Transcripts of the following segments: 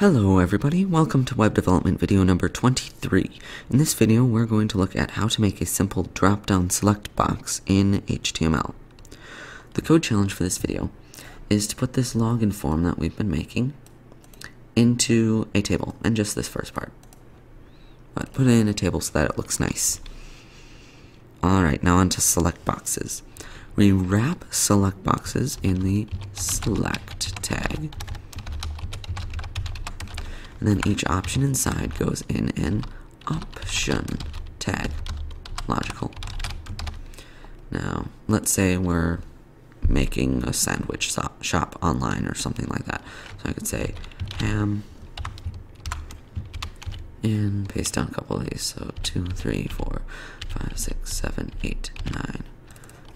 Hello everybody, welcome to web development video number 23. In this video we're going to look at how to make a simple drop-down select box in HTML. The code challenge for this video is to put this login form that we've been making into a table, and just this first part. But put it in a table so that it looks nice. Alright, now onto select boxes. We wrap select boxes in the select tag and then each option inside goes in an option tag. Logical. Now, let's say we're making a sandwich shop online or something like that. So I could say ham and paste down a couple of these. So two, three, four, five, six, seven, eight, nine.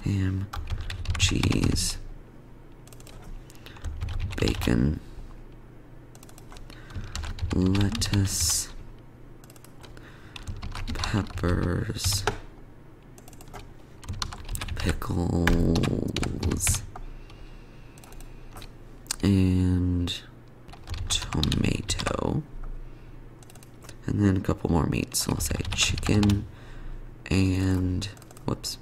Ham, cheese, bacon, lettuce, peppers, pickles, and tomato. And then a couple more meats. So I'll say chicken and, whoops,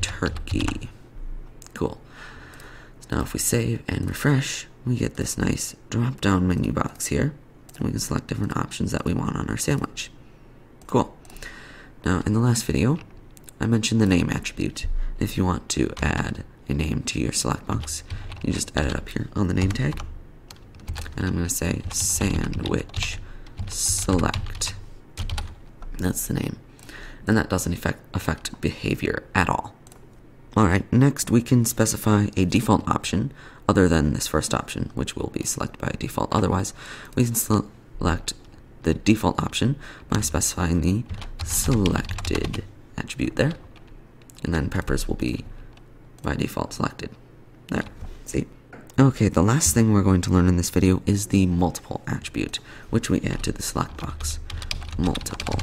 turkey. Cool. So now if we save and refresh, we get this nice drop down menu box here and we can select different options that we want on our sandwich. Cool. Now, in the last video, I mentioned the name attribute. If you want to add a name to your select box, you just add it up here on the name tag. And I'm going to say sandwich select. That's the name. And that doesn't affect, affect behavior at all. Alright, next we can specify a default option other than this first option, which will be selected by default. Otherwise, we can select the default option by specifying the selected attribute there. And then peppers will be by default selected. There, see? Okay, the last thing we're going to learn in this video is the multiple attribute, which we add to the select box. Multiple.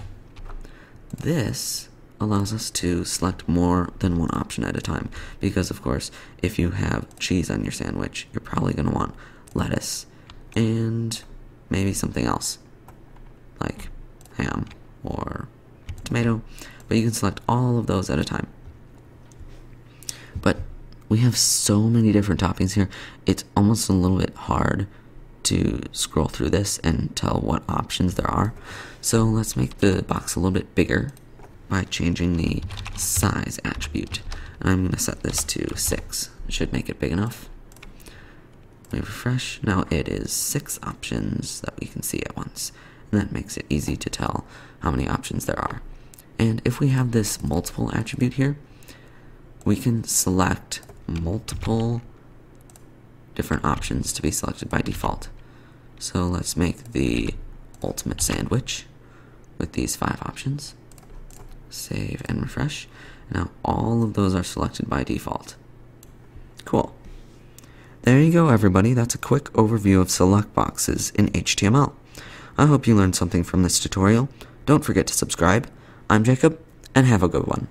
This allows us to select more than one option at a time. Because of course if you have cheese on your sandwich you're probably going to want lettuce and maybe something else like ham or tomato. But you can select all of those at a time. But we have so many different toppings here it's almost a little bit hard to scroll through this and tell what options there are. So let's make the box a little bit bigger by changing the size attribute. I'm going to set this to 6. It should make it big enough. We refresh. Now it is 6 options that we can see at once. And that makes it easy to tell how many options there are. And if we have this multiple attribute here, we can select multiple different options to be selected by default. So let's make the ultimate sandwich with these five options save and refresh. Now all of those are selected by default. Cool. There you go everybody, that's a quick overview of select boxes in HTML. I hope you learned something from this tutorial. Don't forget to subscribe. I'm Jacob, and have a good one.